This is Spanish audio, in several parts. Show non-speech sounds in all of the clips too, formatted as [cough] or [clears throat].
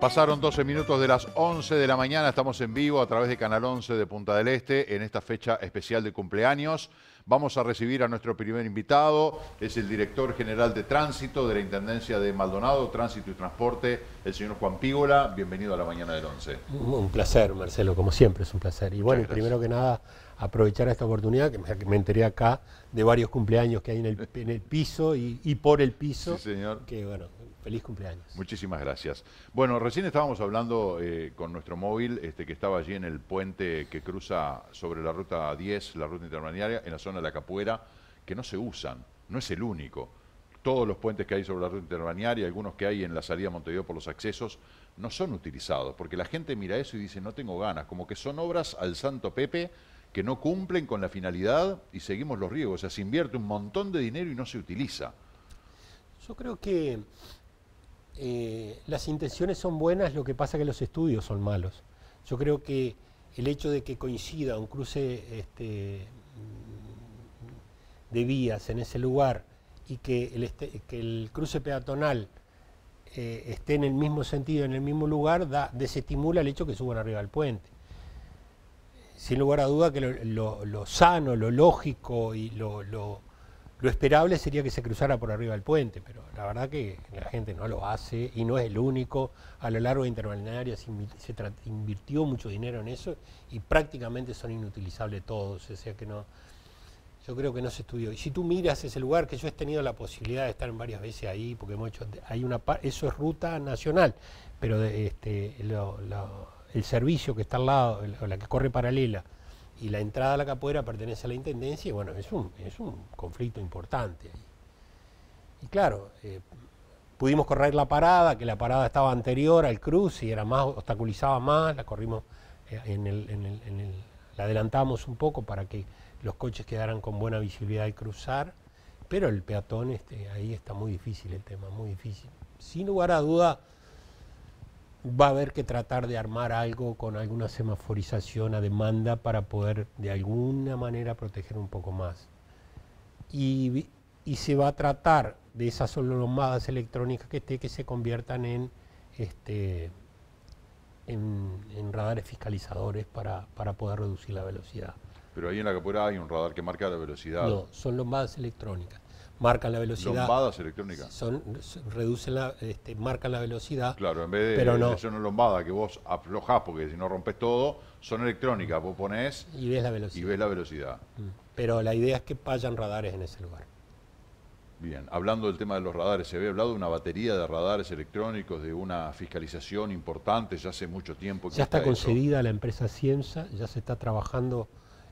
Pasaron 12 minutos de las 11 de la mañana, estamos en vivo a través de Canal 11 de Punta del Este en esta fecha especial de cumpleaños. Vamos a recibir a nuestro primer invitado, es el director general de tránsito de la Intendencia de Maldonado, Tránsito y Transporte, el señor Juan Pígola. Bienvenido a la mañana del 11. Un placer, Marcelo, como siempre es un placer. Y bueno, primero que nada, aprovechar esta oportunidad, que me, enteré acá de varios cumpleaños que hay en el, en el piso y, y, por el piso. Sí, señor. Que bueno, Feliz cumpleaños. Muchísimas gracias. Bueno, recién estábamos hablando eh, con nuestro móvil este, que estaba allí en el puente que cruza sobre la ruta 10, la ruta intermediaria, en la zona de la Capuera, que no se usan, no es el único. Todos los puentes que hay sobre la ruta intermediaria, algunos que hay en la salida a Montevideo por los accesos, no son utilizados, porque la gente mira eso y dice, no tengo ganas, como que son obras al santo Pepe que no cumplen con la finalidad y seguimos los riesgos. O sea, se invierte un montón de dinero y no se utiliza. Yo creo que eh, las intenciones son buenas, lo que pasa es que los estudios son malos. Yo creo que el hecho de que coincida un cruce este, de vías en ese lugar y que el, este, cruce peatonal eh, esté en el mismo sentido, en el mismo lugar, desestimula el hecho que suban arriba del puente. Sin lugar a duda que lo, sano, lo lógico y lo esperable sería que se cruzara por arriba del puente, pero la verdad que la gente no lo hace y no es el único. A lo largo de Interbalnearia se, invirtió mucho dinero en eso y prácticamente son inutilizables todos, o sea que no, yo creo que no se estudió. Y si tú miras ese lugar, que yo he tenido la posibilidad de estar varias veces ahí, porque hemos hecho, hay una eso es ruta nacional, pero este, el servicio que está al lado, la que corre paralela, y la entrada a la capoeira pertenece a la Intendencia y bueno, es un, es un conflicto importante. Y claro, eh, pudimos correr la parada, que la parada estaba anterior al cruce y era más, obstaculizaba más, la corrimos eh, la adelantamos un poco para que los coches quedaran con buena visibilidad al cruzar, pero el peatón este, ahí está muy difícil el tema, muy difícil. Sin lugar a duda, va a haber que tratar de armar algo con alguna semaforización a demanda para poder de alguna manera proteger un poco más. Y, se va a tratar de esas lomadas electrónicas que esté que se conviertan en este en, radares fiscalizadores para, para, poder reducir la velocidad. Pero ahí en la capuera hay un radar que marca la velocidad. No, son lomadas electrónicas marcan la velocidad. Lombadas electrónicas. Son, reducen la, este, marcan la velocidad. Claro, en vez de pero no. una lombada que vos aflojás porque si no rompes todo, son electrónicas. Vos ponés y ves la velocidad. Y ves la velocidad. Mm. Pero la idea es que vayan radares en ese lugar. Bien, hablando del tema de los radares, se había hablado de una batería de radares electrónicos, de una fiscalización importante ya hace mucho tiempo. ya está, concedida la empresa Cienza, ya se está trabajando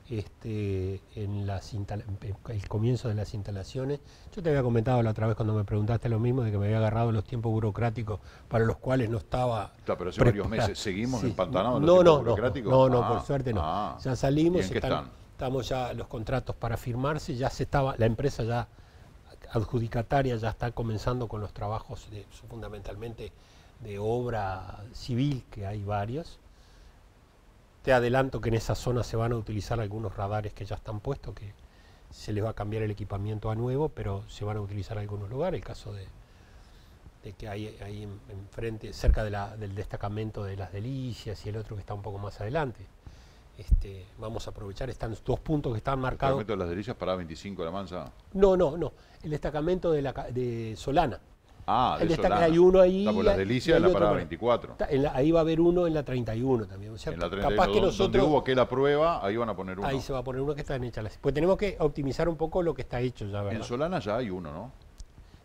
este, en las el comienzo de las instalaciones. Yo te había comentado la otra vez cuando me preguntaste lo mismo, de que me había agarrado los tiempos burocráticos para los cuales no estaba... pero hace varios meses, ¿seguimos empantanados no, no, burocráticos? No, no, por ah, suerte no. Ah. ya salimos, estamos ya los contratos para firmarse, ya se estaba, la empresa ya adjudicataria ya está comenzando con los trabajos de, fundamentalmente de obra civil, que hay varios te adelanto que en esa zona se van a utilizar algunos radares que ya están puestos, que se les va a cambiar el equipamiento a nuevo, pero se van a utilizar algunos lugares. El caso de, que hay ahí enfrente, cerca del destacamento de las delicias y el otro que está un poco más adelante. Este, vamos a aprovechar, están dos puntos que están marcados. ¿El destacamento de las delicias para 25 de la mansa? No, no, no. El destacamento de, la, de Solana. Ah, de Solana. Hay uno ahí. Está por las delicias en la parada 24. ahí va a haber uno en la 31 también. O sea, en la 31, capaz que nosotros. Donde hubo que la prueba, ahí van a poner uno. Ahí se va a poner uno que está hecha. Pues tenemos que optimizar un poco lo que está hecho ya, ¿verdad? En Solana ya hay uno, ¿no?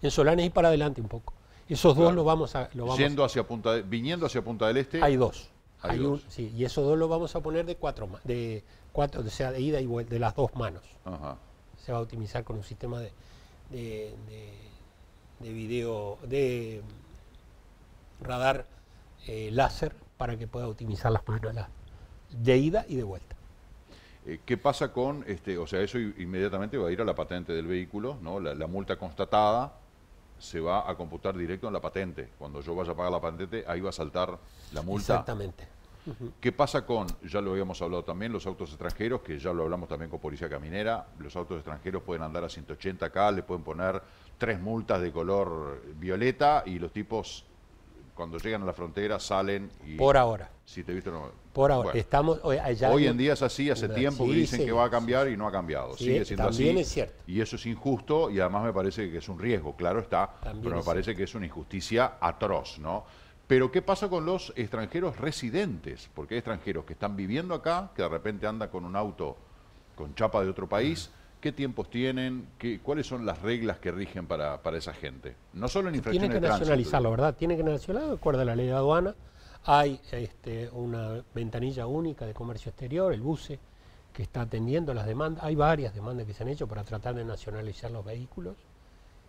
En Solana y para adelante un poco. Esos dos los vamos a. Lo vamos hacia Punta viniendo hacia Punta del Este. Hay dos. Hay, dos. sí, y esos dos los vamos a poner de cuatro, de cuatro, o sea, de ida y vuelta, de las dos manos. Ajá. Se va a optimizar con un sistema de, de de video, de radar eh, láser para que pueda optimizar las manos de ida y de vuelta. Eh, ¿Qué pasa con, este, o sea, eso inmediatamente va a ir a la patente del vehículo, ¿no? La, multa constatada se va a computar directo en la patente. Cuando yo vaya a pagar la patente, ahí va a saltar la multa. Exactamente. ¿Qué pasa con, ya lo habíamos hablado también, los autos extranjeros, que ya lo hablamos también con Policía Caminera, los autos extranjeros pueden andar a 180 k le pueden poner tres multas de color violeta y los tipos cuando llegan a la frontera salen y... Por ahora. Si te viste no. Por ahora. Estamos, hoy, hoy en día es así, hace tiempo que dicen que va a cambiar y no ha cambiado. Sigue siendo también es cierto. Y eso es injusto y además me parece que es un riesgo, claro está, pero me parece que es una injusticia atroz, ¿no? Pero ¿qué pasa con los extranjeros residentes? Porque hay extranjeros que están viviendo acá, que de repente andan con un auto con chapa de otro país. ¿Qué tiempos tienen? Qué, ¿Cuáles son las reglas que rigen para, esa gente? No solo en infracciones Tiene que nacionalizarlo, ¿verdad? Tiene que nacionalizarlo, de acuerdo a la ley de aduana. Hay este, una ventanilla única de comercio exterior, el BUCE, que está atendiendo las demandas. Hay varias demandas que se han hecho para tratar de nacionalizar los vehículos.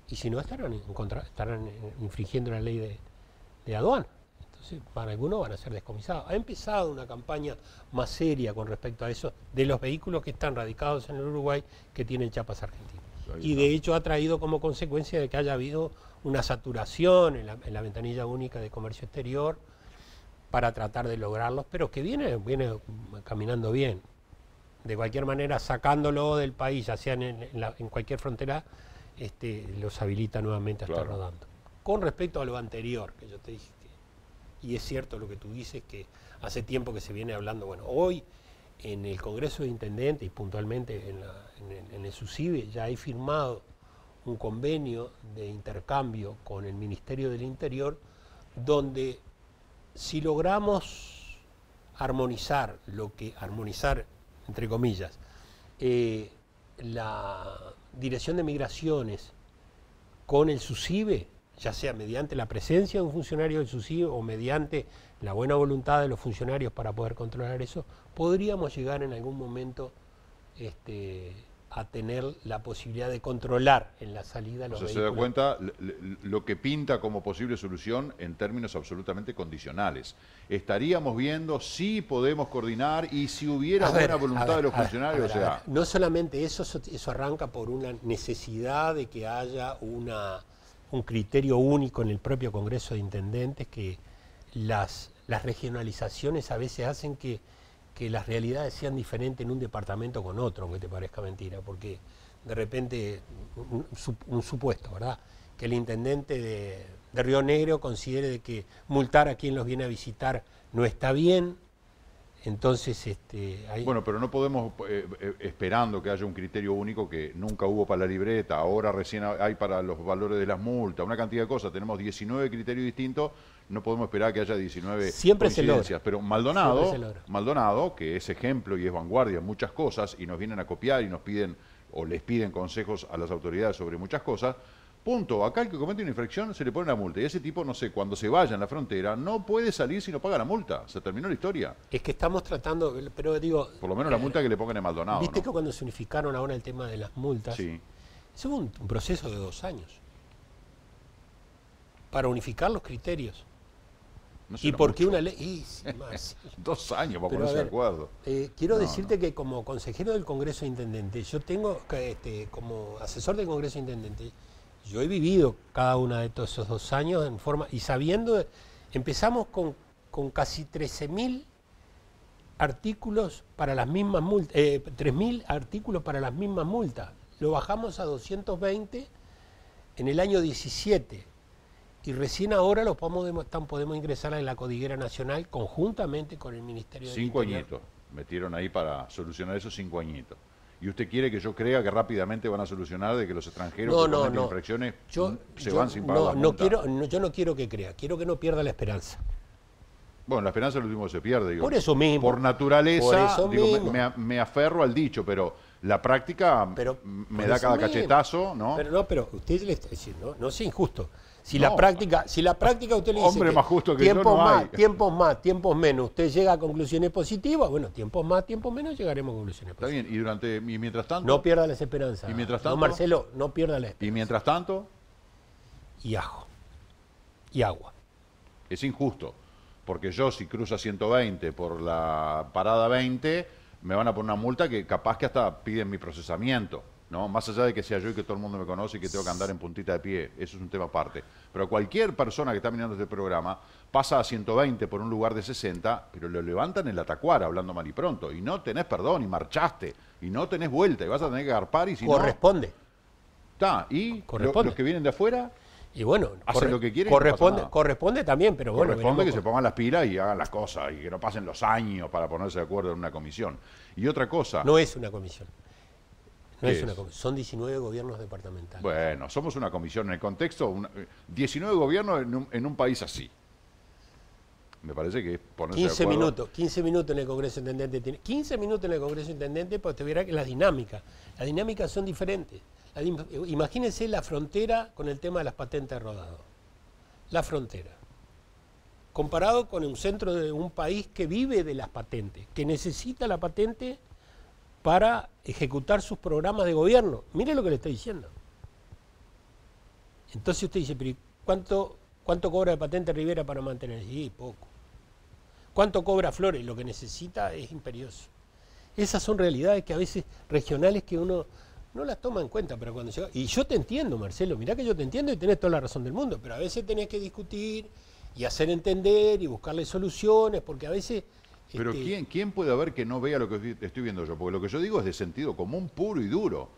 Y si no, estarán, estarán infringiendo la ley de, de aduana. Para algunos van a ser descomisados. Ha empezado una campaña más seria con respecto a eso de los vehículos que están radicados en el Uruguay que tienen chapas argentinas. Y de hecho ha traído como consecuencia de que haya habido una saturación en la, ventanilla única de comercio exterior para tratar de lograrlos, pero que viene, viene caminando bien. De cualquier manera, sacándolo del país, ya sea en, cualquier frontera, este, los habilita nuevamente a estar rodando. Con respecto a lo anterior, que yo te dije, y es cierto lo que tú dices, que hace tiempo que se viene hablando, bueno, hoy en el Congreso de Intendentes y puntualmente en, el SUSIBE ya hay firmado un convenio de intercambio con el Ministerio del Interior donde si logramos armonizar lo que, armonizar entre comillas, eh, la Dirección de Migraciones con el SUSIBE, ya sea mediante la presencia de un funcionario del SUSIBE o mediante la buena voluntad de los funcionarios para poder controlar eso, podríamos llegar en algún momento este, a tener la posibilidad de controlar en la salida los o sea, se da cuenta lo que pinta como posible solución en términos absolutamente condicionales. Estaríamos viendo si podemos coordinar y si hubiera buena voluntad de los funcionarios. o sea, no solamente eso, eso arranca por una necesidad de que haya una un criterio único en el propio Congreso de Intendentes, que las, regionalizaciones a veces hacen que, las realidades sean diferentes en un departamento con otro, aunque te parezca mentira, porque de repente, un, supuesto, ¿verdad? Que el intendente de, de Río Negro considere que multar a quien los viene a visitar no está bien, entonces, este, Bueno, pero no podemos, eh, eh, esperando que haya un criterio único que nunca hubo para la libreta, ahora recién hay para los valores de las multas, una cantidad de cosas, tenemos 19 criterios distintos, no podemos esperar que haya 19 Siempre coincidencias. Pero Maldonado, Maldonado, que es ejemplo y es vanguardia en muchas cosas, y nos vienen a copiar y nos piden, o les piden consejos a las autoridades sobre muchas cosas, Punto. Acá el que comete una infracción se le pone una multa. Y ese tipo, no sé, cuando se vaya en la frontera, no puede salir si no paga la multa. Se terminó la historia. Es que estamos tratando, pero digo... Por lo menos la multa que le pongan en Maldonado. Viste que cuando se unificaron ahora el tema de las multas, sí. eso fue un, proceso de dos años. Para unificar los criterios. y porque una ley... [laughs] dos años para ponerse de acuerdo. Eh, quiero decirte que como consejero del Congreso de Intendentes, yo tengo, este, como asesor del Congreso de Intendentes, yo he vivido cada uno de todos esos dos años en forma, y sabiendo, empezamos con, con casi 13.000 artículos para las mismas multas, eh, 3.000 artículos para las mismas multas. Lo bajamos a 220 en el año 17 y recién ahora lo podemos, podemos ingresar en la Codiguera Nacional conjuntamente con el Ministerio de Cinco añitos, metieron ahí para solucionar esos cinco añitos y usted quiere que yo crea que rápidamente van a solucionar de que los extranjeros que cometen infracciones se van sin pagar no, quiero, yo no quiero que crea, quiero que no pierda la esperanza. Bueno, la esperanza es lo último que se pierde. Digo. Por eso mismo. Por naturaleza, Me, aferro al dicho, pero la práctica me da cada cachetazo, ¿no? Pero no, pero usted le está diciendo, no, no sea injusto. Si la práctica, si la práctica usted le dice Hombre más justo que tiempos más, tiempos más, tiempos menos, usted llega a conclusiones positivas, bueno, tiempos más, tiempos menos llegaremos a conclusiones positivas. Está bien, y durante y mientras tanto No pierda la esperanza. Y mientras tanto No, Marcelo, no pierda la esperanza. Y mientras tanto y ajo. Y agua. Es injusto, porque yo si cruzo a 120 por la parada 20, me van a poner una multa que capaz que hasta piden mi procesamiento. ¿No? Más allá de que sea yo y que todo el mundo me conoce y que tengo que andar en puntita de pie, eso es un tema aparte. Pero cualquier persona que está mirando este programa pasa a 120 por un lugar de 60, pero lo levantan en la tacuara, hablando mal y pronto, y no tenés perdón, y marchaste, y no tenés vuelta, y vas a tener que agarpar y si Corresponde. Está, y los que vienen de afuera Y bueno, Hacen lo que quieren no corresponde, corresponde también, pero bueno. Corresponde que se pongan las pilas y hagan las cosas y que no pasen los años para ponerse de acuerdo en una comisión. Y otra cosa, No es una comisión. No ¿Qué es una. Son 19 gobiernos departamentales. bueno, somos una comisión en el contexto, una- 19 gobiernos en un, en un país así. Me parece que es ponerse de 15 acuerdo. minutos, 15 minutos en el Congreso Intendente tiene 15 minutos en el Congreso Intendente, pues te verá que las dinámicas, las dinámicas son diferentes. La imagínense la frontera con el tema de las patentes de rodado. La frontera. Comparado con un centro de un país que vive de las patentes, que necesita la patente para ejecutar sus programas de gobierno. Mire lo que le estoy diciendo. Entonces usted dice, pero ¿y ¿cuánto, cuánto cobra de patente Rivera para mantener? Sí, poco. ¿Cuánto cobra Flores? Lo que necesita es imperioso. Esas son realidades que a veces regionales que uno no las toma en cuenta, pero cuando llega... Y yo te entiendo, Marcelo, mirá que yo te entiendo y tenés toda la razón del mundo, pero a veces tenés que discutir y hacer entender y buscarle soluciones, porque a veces... Pero este, ¿quién, ¿quién puede haber que no vea lo que estoy- viendo yo? Porque lo que yo digo es de sentido común puro y duro.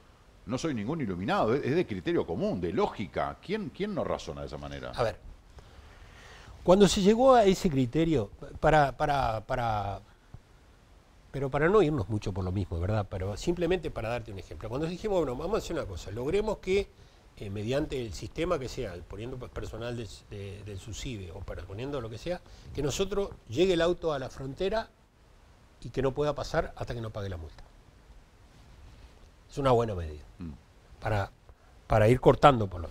No soy ningún iluminado, es es de criterio común, de lógica. ¿Quién, quién no razona de esa manera? A ver, cuando se llegó a ese criterio, para, para, para, pero para no irnos mucho por lo mismo, ¿verdad? Pero simplemente para darte un ejemplo. Cuando dijimos, bueno, vamos a hacer una cosa, logremos que eh, mediante el sistema que sea, poniendo personal del, de- del SUSIBE o para- poniendo lo que sea, que nosotros llegue el auto a la frontera y que no pueda pasar hasta que no pague la multa. Es una buena medida Mm. para, para ir cortando por lo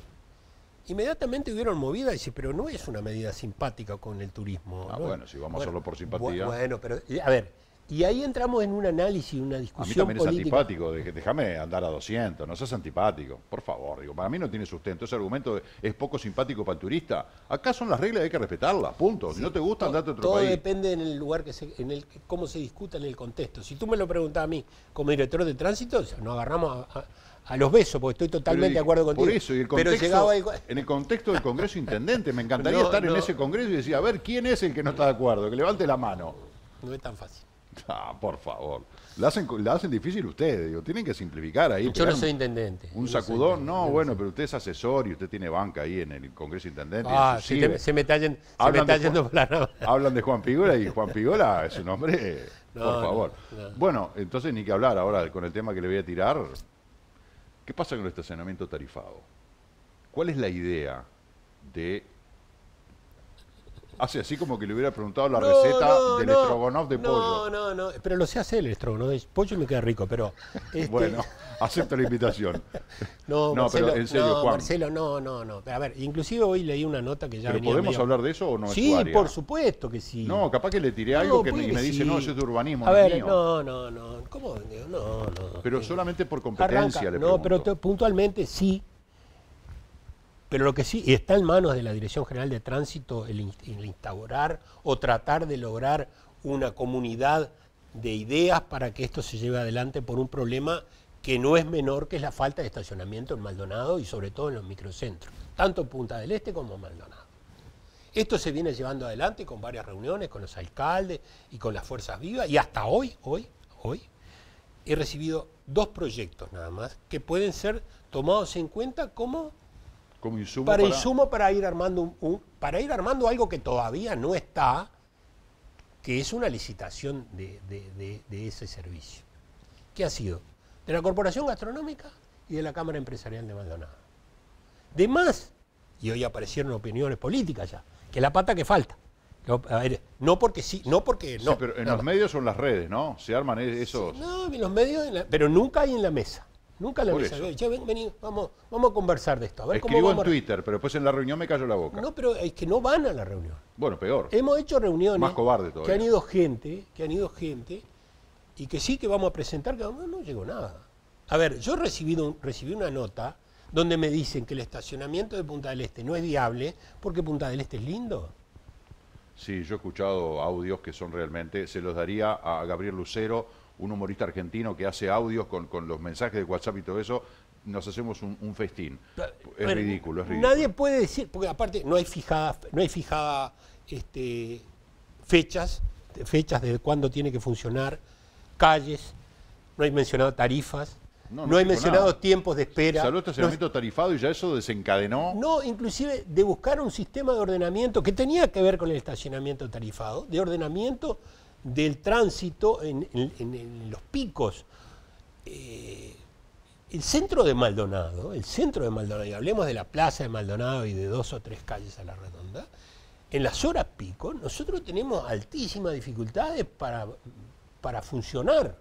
Inmediatamente hubieron movida y dice, pero no es una medida simpática con el turismo. Ah, ¿no? bueno, si vamos solo por simpatía. bu- Bueno, pero eh, a ver, y ahí entramos en un análisis, una A mí discusión también es antipático, déjame andar a 200, no seas antipático, por favor, digo, para mí no tiene sustento, ese argumento de, es poco simpático para el turista, acá son las reglas y hay que respetarlas, punto, si no te gusta, andate a otro Todo país. depende en el lugar que se, en el cómo se discuta en el contexto. Si tú me lo preguntas a mí como director de tránsito, nos agarramos a, a- a los besos, porque estoy totalmente Pero, de acuerdo contigo. Por eso, y el pero contexto, llegaba el- en el contexto del Congreso Intendente, me [laughs] encantaría No, estar en ese Congreso y decir, a ver, ¿quién es el que no está de acuerdo? Que levante la mano. no es tan fácil. [laughs] Ah, por favor. La hacen, la hacen difícil ustedes, digo, tienen que simplificar ahí. Yo no soy intendente. Un sacudón, intendente, no, bueno, pero usted es asesor y usted tiene banca ahí en el Congreso Intendente. en Ah, CIBE. te- se me está, se me yendo rama. Hablan de Juan Pigola y Juan Pigola [laughs] es un hombre, No, por no, favor. no. Bueno, entonces ni que hablar ahora con el tema que le voy a tirar. ¿Qué pasa con el estacionamiento tarifado? ¿Cuál es la idea de... Hace así como que le hubiera preguntado la No, receta no, del no. estrogonoff de no, pollo. No, no, pero lo sé hacer el estrogonoff de pollo y me queda rico, pero... este, Bueno, [laughs] acepto la invitación. [laughs] No, No, Marcelo, pero en serio, no, Juan. Marcelo, no, no, no. A ver, inclusive hoy leí una nota que ya ¿Pero venía podemos medio- hablar de eso o no es Sí, su área? por supuesto que sí. No, capaz que le tiré No, algo que me, y me que dice, sí. no, eso es de urbanismo, A no es ver, mío. no, no, no. ¿Cómo? No, no. Pero solamente por competencia Arranca. le No, pero pregunto. te- puntualmente sí. Pero lo que sí, está en manos de la Dirección General de Tránsito el, el instaurar o tratar de lograr una comunidad de ideas para que esto se lleve adelante por un problema que no es menor, que es la falta de estacionamiento en Maldonado y sobre todo en los microcentros, tanto en Punta del Este como en Maldonado. Esto se viene llevando adelante con varias reuniones con los alcaldes y con las fuerzas vivas y hasta hoy, hoy, hoy, he recibido dos proyectos nada más que pueden ser tomados en cuenta como Como insumo para, para- insumo para ir armando un, un- para ir armando algo que todavía no está, que es una licitación de, de- de- de ese servicio. ¿Qué ha sido? De la Corporación Gastronómica y de la Cámara Empresarial de Maldonado. De más, y hoy aparecieron opiniones políticas ya, que la pata que falta. No, a ver, no porque sí, no porque Sí, no. pero en los medios son las redes, ¿no? Se arman e- esos... no, en los medios, en la- pero nunca hay en la mesa. Nunca en mesa. eso. Ya, ven, vení, vamos, vamos a conversar de esto. A ver cómo Escribo en vamos a- Twitter, pero después en la reunión me cayó la boca. No, pero es que no van a la reunión. Bueno, peor. Hemos hecho reuniones Más cobarde que todavía. han ido gente, que han ido gente, y que sí que vamos a presentar, que no, no llegó nada. A ver, yo he recibido un- recibí una nota donde me dicen que el estacionamiento de Punta del Este no es viable porque Punta del Este es lindo. Sí, yo he escuchado audios que son realmente... Se los daría a Gabriel Lucero, un humorista argentino que hace audios con, con los mensajes de WhatsApp y todo eso. Nos hacemos un, un festín. Es ridículo, es ridículo. Nadie puede decir, porque aparte no hay fijada, no hay fijada este, fechas, fechas de cuándo tiene que funcionar, calles, no hay mencionado tarifas. No, hay mencionados tiempos de espera. Salió estacionamiento tarifado y ya eso desencadenó. No, inclusive de buscar un sistema de ordenamiento que tenía que ver con el estacionamiento tarifado, de ordenamiento del tránsito en, los picos. Eh, el centro de Maldonado, el centro de Maldonado, y hablemos de la plaza de Maldonado y de dos o tres calles a la redonda, en las horas pico nosotros tenemos altísimas dificultades para, para funcionar.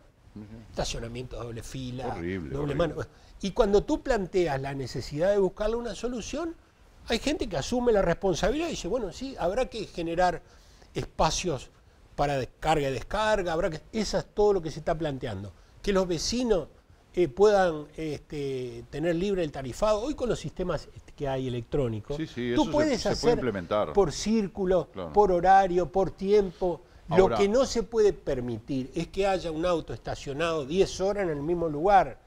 Estacionamiento doble fila, doble mano. Y cuando tú planteas la necesidad de buscarle una solución, hay gente que asume la responsabilidad y dice, bueno, sí, habrá que generar espacios para descarga y descarga, habrá que... Eso es todo lo que se está planteando. Que los vecinos eh, puedan este, tener libre el tarifado. Hoy con los sistemas que hay electrónicos, tú puedes hacer por círculo, por horario, por tiempo. lo que no se puede permitir es que haya un auto estacionado 10 horas en el mismo lugar.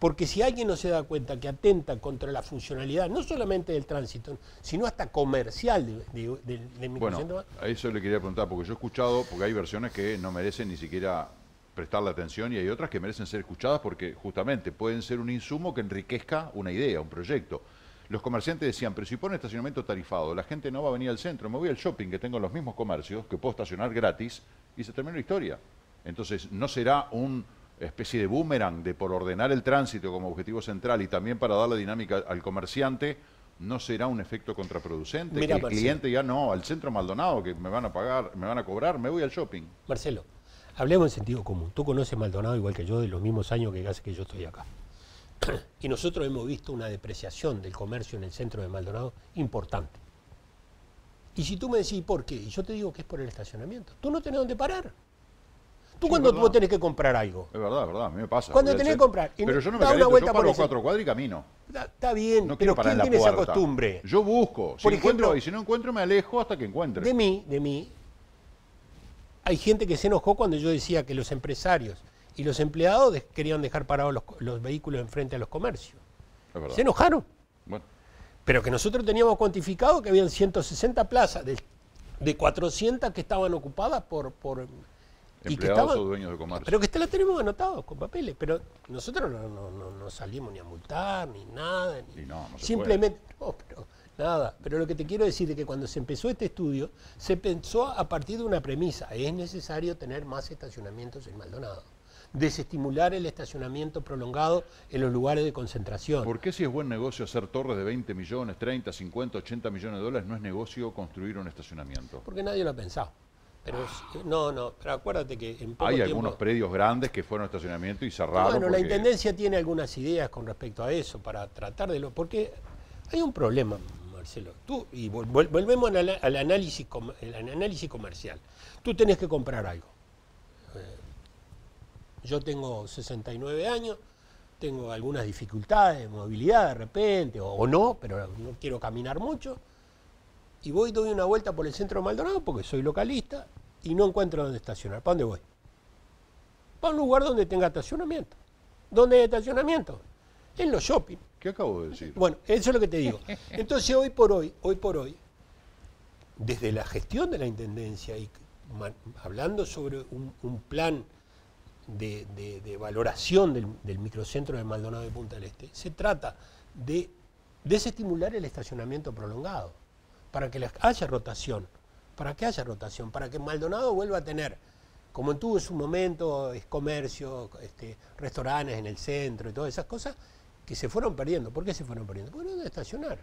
Porque si alguien no se da cuenta que atenta contra la funcionalidad, no solamente del tránsito, sino hasta comercial de, de, Bueno, a eso le quería preguntar, porque yo he escuchado, porque hay versiones que no merecen ni siquiera prestarle atención y hay otras que merecen ser escuchadas porque justamente pueden ser un insumo que enriquezca una idea, un proyecto. Los comerciantes decían, pero si pone estacionamiento tarifado, la gente no va a venir al centro, me voy al shopping que tengo los mismos comercios, que puedo estacionar gratis, y se termina la historia. Entonces, no será una especie de boomerang de por ordenar el tránsito como objetivo central y también para darle dinámica al comerciante, no será un efecto contraproducente. el cliente ya no, al centro Maldonado que me van a pagar, me van a cobrar, me voy al shopping. Marcelo, Hablemos en sentido común. Tú conoces Maldonado igual que yo de los mismos años que hace que yo estoy acá. [clears throat] y nosotros hemos visto una depreciación del comercio en el centro de Maldonado importante. Y si tú me decís por qué, y yo te digo que es por el estacionamiento. Tú no tenés dónde parar. Tú cuando tú tenés que comprar algo. Es verdad, es verdad, a mí me pasa. Cuando tenés que comprar. pero yo no me da una vuelta yo paro cuatro cuadras y camino. Está, bien, no pero ¿quién tiene esa costumbre? Yo busco. Si por encuentro, y si no encuentro, me alejo hasta que encuentre. De mí, de mí, hay gente que se enojó cuando yo decía que los empresarios y los empleados querían dejar parados los, vehículos enfrente a los comercios. Se enojaron. Pero que nosotros teníamos cuantificado que habían 160 plazas de, de 400 que estaban ocupadas por... por y que estaban, o dueños de comercio. Pero que este la tenemos anotados con papeles. Pero nosotros no, salimos ni a multar, ni nada. Ni, simplemente... pero, Nada, pero lo que te quiero decir es que cuando se empezó este estudio, se pensó a partir de una premisa, es necesario tener más estacionamientos en Maldonado, desestimular el estacionamiento prolongado en los lugares de concentración. ¿Por qué si es buen negocio hacer torres de 20 millones, 30, 50, 80 millones de dólares, no es negocio construir un estacionamiento? Porque nadie lo ha pensado. Pero no, no, pero acuérdate que en poco Hay algunos predios grandes que fueron estacionamiento y cerraron. Bueno, la Intendencia tiene algunas ideas con respecto a eso, para tratar de lo... Porque hay un problema, Marcelo. Tú, y volvemos al, análisis, análisis comercial. Tú tenés que comprar algo. Eh, yo tengo 69 años, tengo algunas dificultades de movilidad de repente, o, no, pero no quiero caminar mucho. Y voy, doy una vuelta por el centro de Maldonado porque soy localista y no encuentro dónde estacionar. ¿Para dónde voy? Para un lugar donde tenga estacionamiento. ¿Dónde hay estacionamiento? En los shopping. ¿Qué acabo de decir? Bueno, eso es lo que te digo. Entonces, hoy por hoy, hoy por hoy, desde la gestión de la Intendencia y hablando sobre un, plan de, valoración del, microcentro de Maldonado de Punta del Este, se trata de desestimular el estacionamiento prolongado, para que haya rotación, para que haya rotación, para que Maldonado vuelva a tener, como tuvo en su momento, es comercio, este, restaurantes en el centro y todas esas cosas, que se fueron perdiendo. ¿Por qué se fueron perdiendo? Porque no de estacionar.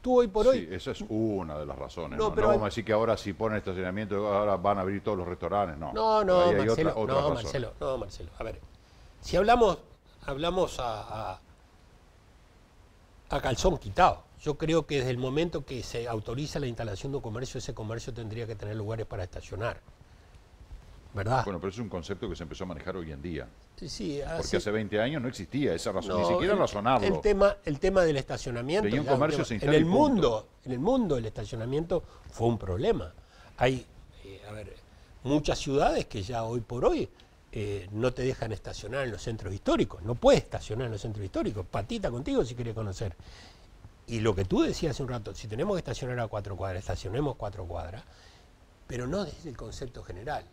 Tú hoy por hoy... Sí, esa es una de las razones. No, Pero vamos a decir que ahora si ponen estacionamiento, ahora van a abrir todos los restaurantes. No, no, no, Marcelo, no, Marcelo, no, Marcelo. A ver, si hablamos, hablamos a, a, a calzón quitado. Yo creo que desde el momento que se autoriza la instalación de un comercio, ese comercio tendría que tener lugares para estacionar. Bueno, pero es un concepto que se empezó a manejar hoy en día. Sí, sí, Porque hace 20 años no existía esa razón, ni siquiera razonable. El tema, el tema del estacionamiento. en el mundo, en el mundo el estacionamiento fue un problema. Hay, eh, a ver, muchas ciudades que ya hoy por hoy eh, no te dejan estacionar en los centros históricos. No puedes estacionar en los centros históricos. Patita contigo si quieres conocer. Y lo que tú decías hace un rato, si tenemos que estacionar a cuatro cuadras, estacionemos cuatro cuadras, pero no desde el concepto general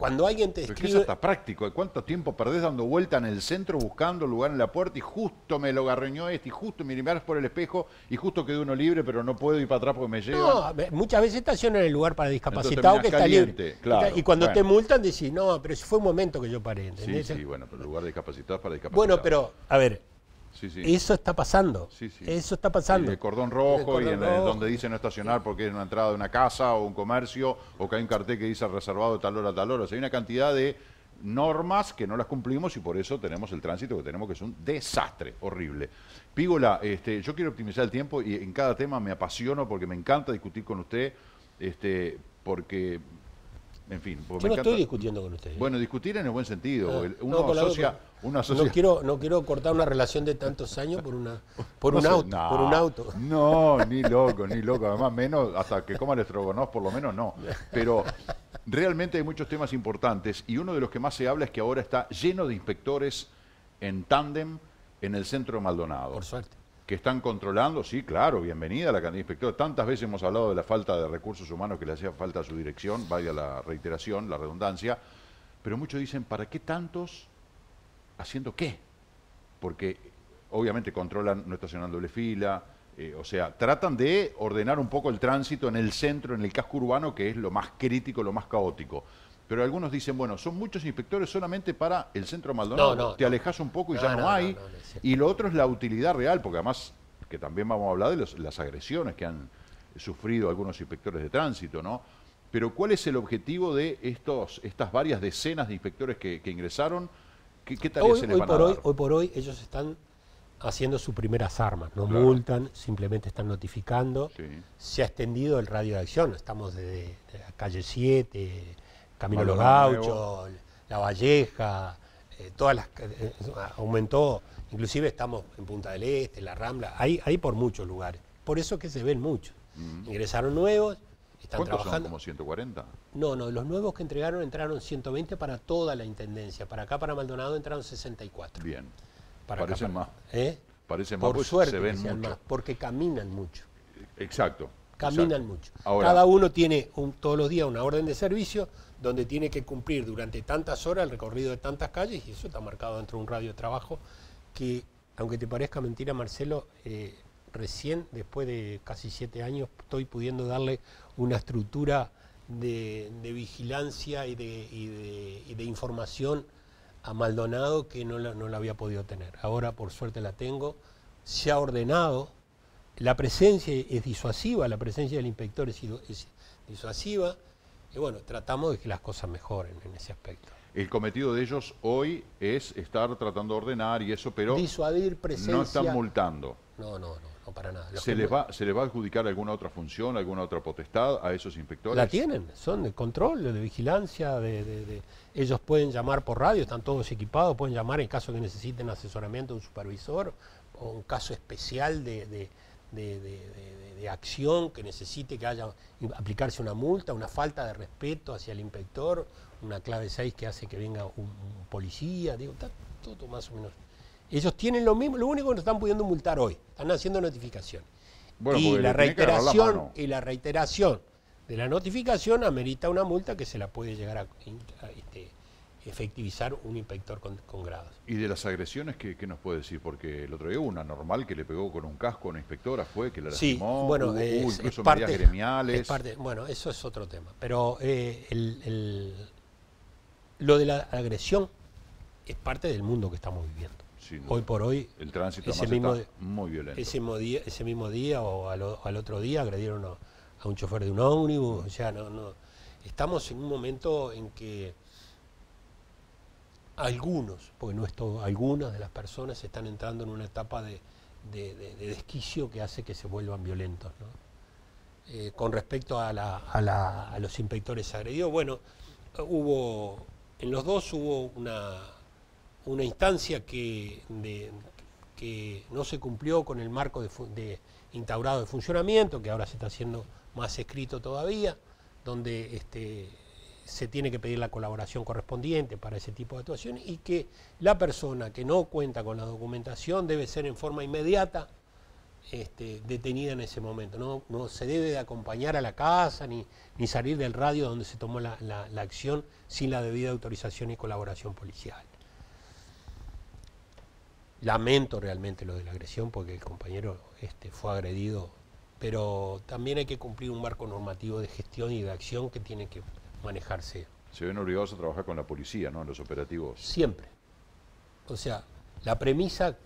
cuando alguien te Pero es que escribe... eso está práctico. ¿Cuánto tiempo perdés dando vuelta en el centro buscando lugar en la puerta y justo me lo garreñó este y justo me miras por el espejo y justo quedó uno libre pero no puedo ir para atrás porque me llevan? No, muchas veces estacionan en el lugar para discapacitados que está caliente, libre. claro, y cuando te multan decís, no, pero si fue un momento que yo paré, sí, ¿entendés? sí, bueno, pero lugar de discapacitados para discapacitados. Bueno, pero, a ver, Sí, sí. eso está pasando. Sí, sí. Eso está pasando. El cordón rojo El y en rojo. donde dice no estacionar porque es una entrada de una casa o un comercio o que hay un cartel que dice reservado de tal hora a tal hora. O sea, hay una cantidad de normas que no las cumplimos y por eso tenemos el tránsito que tenemos que es un desastre, horrible. Pígola, este, yo quiero optimizar el tiempo y en cada tema me apasiono porque me encanta discutir con usted, este, porque, en fin, porque Yo no encanta- estoy discutiendo con ustedes. Bueno, discutir en el buen sentido. Ah, no, Uno asocia, uno no quiero, no quiero cortar una relación de tantos años por una, por [laughs] un sé, auto, no, por un auto. No, ni loco, ni loco. Además, menos hasta que coma el estrogonoff, por lo menos no. Pero realmente hay muchos temas importantes y uno de los que más se habla es que ahora está lleno de inspectores en tándem en el centro de Maldonado. Por suerte. Que están controlando, sí, claro, bienvenida la cantidad de inspectores. Tantas veces hemos hablado de la falta de recursos humanos que le hacía falta a su dirección, vaya la reiteración, la redundancia, pero muchos dicen, ¿para qué tantos haciendo qué? Porque obviamente controlan no estacionando doble fila, eh, o sea, tratan de ordenar un poco el tránsito en el centro, en el casco urbano, que es lo más crítico, lo más caótico. Pero algunos dicen, bueno, son muchos inspectores solamente para el centro Maldonado. No, no, Te alejas un poco y ya no, no, hay. y lo otro es la utilidad real, porque además, que también vamos a hablar de los- las agresiones que han sufrido algunos inspectores de tránsito, ¿no? Pero ¿cuál es el objetivo de estos, estas varias decenas de inspectores que, que ingresaron? ¿Qué, qué tareas Hoy, se les hoy van por a hoy, por hoy ellos están haciendo sus primeras armas, no Claro. multan, simplemente están notificando. Sí. Se ha extendido el radio de acción, estamos desde de la calle 7, Camino los Gauchos, La Valleja, eh, todas las eh, aumentó, inclusive estamos en Punta del Este, La Rambla, hay, hay por muchos lugares. Por eso es que se ven muchos. Ingresaron nuevos, están ¿Cuántos son? trabajando. ¿Como 140? No, no, los nuevos que entregaron entraron 120 para toda la intendencia. Para acá, para Maldonado, entraron 64. Bien. Para acá, Parecen para- más. ¿Eh? Parecen más, Por pues suerte se ven mucho. más, porque caminan mucho. Exacto. Caminan exacto. mucho. Ahora, Cada uno tiene un- todos los días una orden de servicio donde tiene que cumplir durante tantas horas el recorrido de tantas calles y eso está marcado dentro de un radio de trabajo que, aunque te parezca mentira, Marcelo, eh, recién, después de casi siete años, estoy pudiendo darle una estructura de, de vigilancia y de, y de- y de información a Maldonado que no la, no la había podido tener. Ahora, por suerte, la tengo. Se ha ordenado. La presencia es disuasiva, la presencia del inspector es, disuasiva. Y bueno, tratamos de que las cosas mejoren en ese aspecto. el cometido de ellos hoy es estar tratando de ordenar y eso, pero Disuadir presencia. no están multando. No, no, no, no para nada. Los ¿Se les, va, ¿Se les va a adjudicar alguna otra función, alguna otra potestad a esos inspectores? La tienen, son de control, de vigilancia, de, de- de- ellos pueden llamar por radio, están todos equipados, pueden llamar en caso que necesiten asesoramiento de un supervisor o un caso especial de, de- de- de- de- de acción que necesite que haya aplicarse una multa, una falta de respeto hacia el inspector, una clave 6 que hace que venga un, un policía, digo, está todo más o menos. Ellos tienen lo mismo, lo único que nos están pudiendo multar hoy, están haciendo notificación Bueno, y la reiteración y la reiteración de la notificación amerita una multa que se la puede llegar a, a, este, efectivizar un inspector con, con grados. ¿Y de las agresiones qué, qué nos puede decir? Porque el otro día hubo una normal que le pegó con un casco a una inspectora, fue que la Sí, lastimó, bueno, hubo, es, hubo es incluso parte, medidas gremiales. es parte- bueno, eso es otro tema. Pero eh, el- el- lo de la agresión es parte del mundo que estamos viviendo. Hoy por hoy, el tránsito ese mismo está muy violento. ese mismo día, ese mismo día o al, al otro día agredieron a, a un chofer de un ómnibus. O sea, no, no. Estamos en un momento en que algunos, porque no es todo, algunas de las personas están entrando en una etapa de, de- de- de desquicio que hace que se vuelvan violentos. Eh, con respecto a, los inspectores agredidos, bueno, hubo, en los dos hubo una, instancia que, que no se cumplió con el marco de instaurado de funcionamiento, que ahora se está haciendo más escrito todavía, donde este, se tiene que pedir la colaboración correspondiente para ese tipo de actuaciones y que la persona que no cuenta con la documentación debe ser en forma inmediata este, detenida en ese momento. No, no se debe de acompañar a la casa ni, ni salir del radio donde se tomó la, la- la acción sin la debida autorización y colaboración policial. Lamento realmente lo de la agresión porque el compañero este, fue agredido, pero también hay que cumplir un marco normativo de gestión y de acción que tiene que manejarse Se ven obligados a trabajar con la policía, ¿no? En los operativos. siempre. O sea, la premisa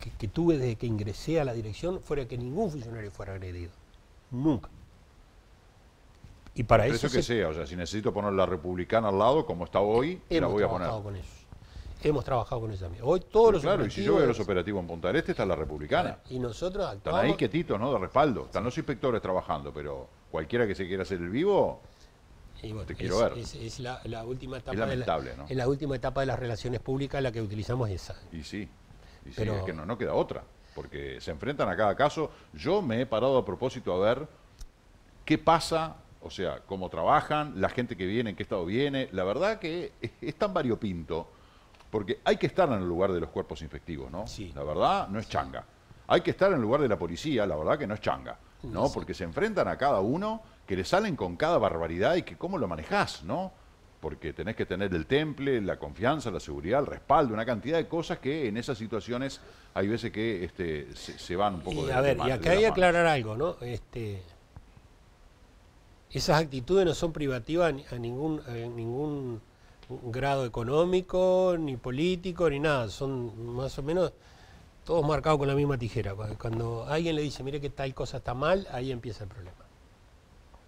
que, que tuve desde que ingresé a la dirección fuera que ningún funcionario fuera agredido. Nunca. Y para eso, eso que se- sea, o sea, si necesito poner la republicana al lado, como está hoy, la hemos voy a poner. trabajado con ellos. Hemos trabajado con ellos también. Hoy todos Pero los claro, y si yo veo los operativos- en Punta del Este, está la republicana. Y nosotros Están actuamos... ahí quietitos, ¿no? De respaldo. Están los inspectores trabajando, pero cualquiera que se quiera hacer el vivo, Y bueno, Te quiero es, ver. Es, es la, la última etapa lamentable, de la, ¿no? es la última etapa de las relaciones públicas la que utilizamos esa. y sí. Y sí, Pero- es que no, no queda otra. Porque se enfrentan a cada caso. Yo me he parado a propósito a ver qué pasa, o sea, cómo trabajan, la gente que viene, en qué estado viene. La verdad que es, es tan variopinto, porque hay que estar en el lugar de los cuerpos infectivos, ¿no? Sí. La verdad no es changa. Hay que estar en el lugar de la policía, la verdad que no es changa, ¿no? Sí. Porque se enfrentan a cada uno, que le salen con cada barbaridad y que cómo lo manejás, ¿no? Porque tenés que tener el temple, la confianza, la seguridad, el respaldo, una cantidad de cosas que en esas situaciones hay veces que este, se, se van un poco Y, de a ver, de y acá hay que aclarar algo, ¿no? Este, esas actitudes no son privativas a ningún, a ningún grado económico, ni político, ni nada. Son más o menos todos marcados con la misma tijera. Cu- Cuando alguien le dice, mire que tal cosa está mal, ahí empieza el problema.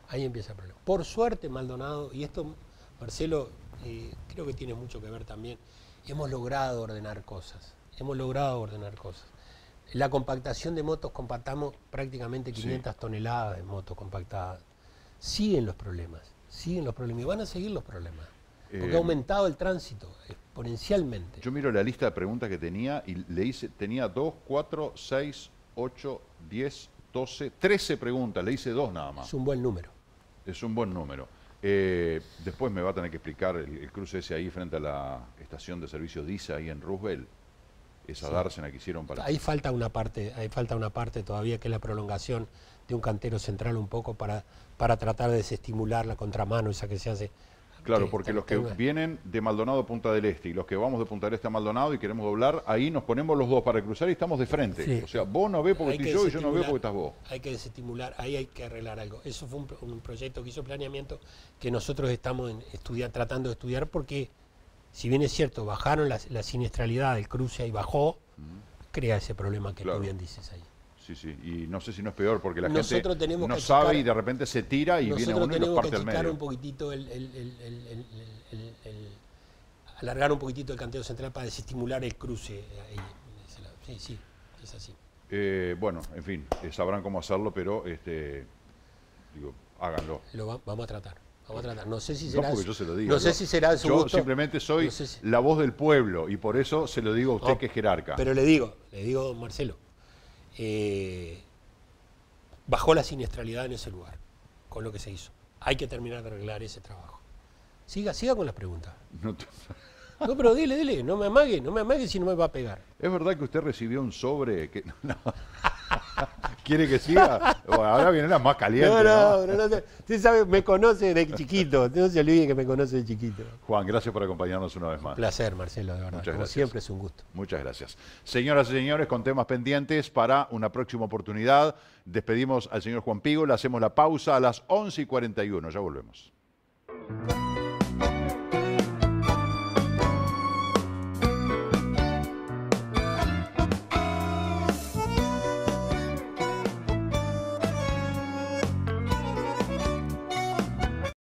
Ahí empieza el problema. Por suerte, Maldonado, y esto, Marcelo, eh, creo que tiene mucho que ver también, hemos logrado ordenar cosas. Hemos logrado ordenar cosas. La compactación de motos, compactamos prácticamente Sí. 500 toneladas de motos compactadas. Siguen los problemas, siguen los problemas y van a seguir los problemas. Porque Eh, ha aumentado el tránsito exponencialmente. Yo miro la lista de preguntas que tenía y le hice, tenía 2, 4, 6, 8, 10, 12, 13 preguntas, le hice dos nada más. Es un buen número. Es un buen número. Eh, después me va a tener que explicar el, el cruce ese ahí frente a la estación de servicio DISA ahí en Roosevelt, esa Sí. dársena que hicieron para... Ahí falta una parte, ahí falta una parte todavía que es la prolongación de un cantero central un poco para, para tratar de desestimular la contramano esa que se hace. Claro, que porque los que vienen de Maldonado a Punta del Este y los que vamos de Punta del Este a Maldonado y queremos doblar, ahí nos ponemos los dos para cruzar y estamos de frente. Sí. O sea, vos no ves porque Hay estoy yo y yo no veo porque estás vos. Hay que desestimular, ahí hay que arreglar algo. Eso fue un proyecto que hizo planeamiento que nosotros estamos en estudiar, tratando de estudiar porque, si bien es cierto, bajaron la, la siniestralidad del cruce y bajó, crea ese problema que Claro. tú bien dices ahí. Sí, sí. Y no sé si no es peor porque la Nosotros gente tenemos no que sabe achicar- y de repente se tira y viene Nosotros uno y los tenemos que parte al medio. un poquitito el, el- el- el- el- el- el- alargar un poquitito el canteo central para desestimular el cruce ahí, de ese lado. Sí, sí, es así. Eh, bueno, en fin, eh, sabrán cómo hacerlo, pero este, digo, háganlo. Lo va- vamos a tratar. Vamos a tratar. No sé si No será. de yo se lo digo. No sé si será de su Yo gusto. simplemente soy No sé si- la voz del pueblo y por eso se lo digo a usted No, que es jerarca. Pero le digo, le digo, don Marcelo, eh, bajó la siniestralidad en ese lugar, con lo que se hizo. Hay que terminar de arreglar ese trabajo. Siga, siga con las preguntas. No te- [laughs] No, pero dile, dile, no me amague, no me amague si no me va a pegar. ¿Es verdad que usted recibió un sobre que... [laughs] no. ¿Quiere que siga? Bueno, ahora viene la más caliente. No, ¿no? no, no, no. Usted sabe, me conoce de chiquito. No se olvide que me conoce de chiquito. Juan, gracias por acompañarnos una vez más. Placer, Marcelo, de verdad. Muchas Como gracias. siempre es un gusto. Muchas gracias. Señoras y señores, con temas pendientes para una próxima oportunidad, despedimos al señor Juan Pigo, le hacemos la pausa a las 11 y 41. Ya volvemos.